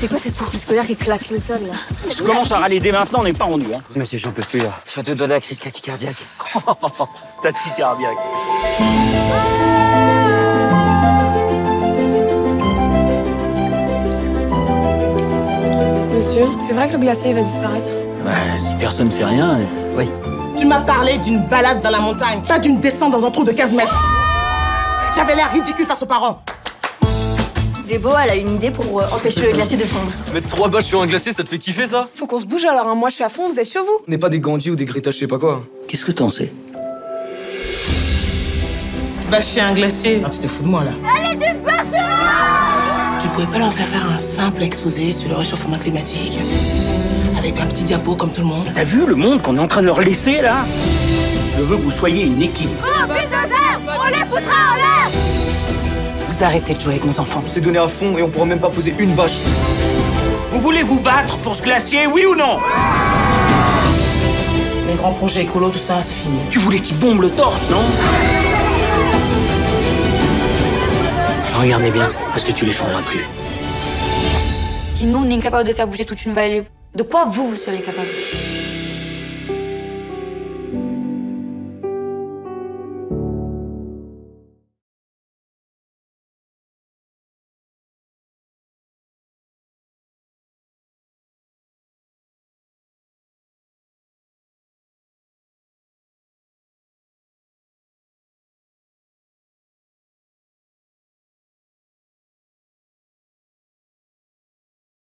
C'est quoi cette sortie scolaire qui claque le sol là Si tu commences à râler dès maintenant, on n'est pas rendu. Hein. Monsieur, j'en peux plus là. Je suis à deux doigts de la crise cardiaque. Tachycardiaque. Monsieur, c'est vrai que le glacier va disparaître Bah, si personne fait rien. Oui. Tu m'as parlé d'une balade dans la montagne, pas d'une descente dans un trou de 15 mètres. J'avais l'air ridicule face aux parents. Debo, elle a une idée pour euh, empêcher le glacier de fondre. Mettre trois bâches sur un glacier, ça te fait kiffer ça? Faut qu'on se bouge alors, hein. moi je suis à fond, vous êtes chaud vous On n'est pas des Gandhi ou des Greta, je sais pas quoi. Qu'est-ce que t'en sais? Bâcher un glacier. Ah, tu te fous de moi là. Allez, dispersion Tu pourrais pas leur faire faire un simple exposé sur le réchauffement climatique Avec un petit diapo comme tout le monde? T'as vu le monde qu'on est en train de leur laisser là? Je veux que vous soyez une équipe. Vous arrêtez de jouer avec nos enfants. On s'est donné à fond et on pourra même pas poser une bâche. Vous voulez vous battre pour ce glacier, oui ou non? Les grands projets écolo, tout ça, c'est fini. Tu voulais qu'il bombe le torse, non? Regardez bien, parce que tu les changeras plus. Si nous, on est incapable de faire bouger toute une vallée, de quoi vous, vous serez capable?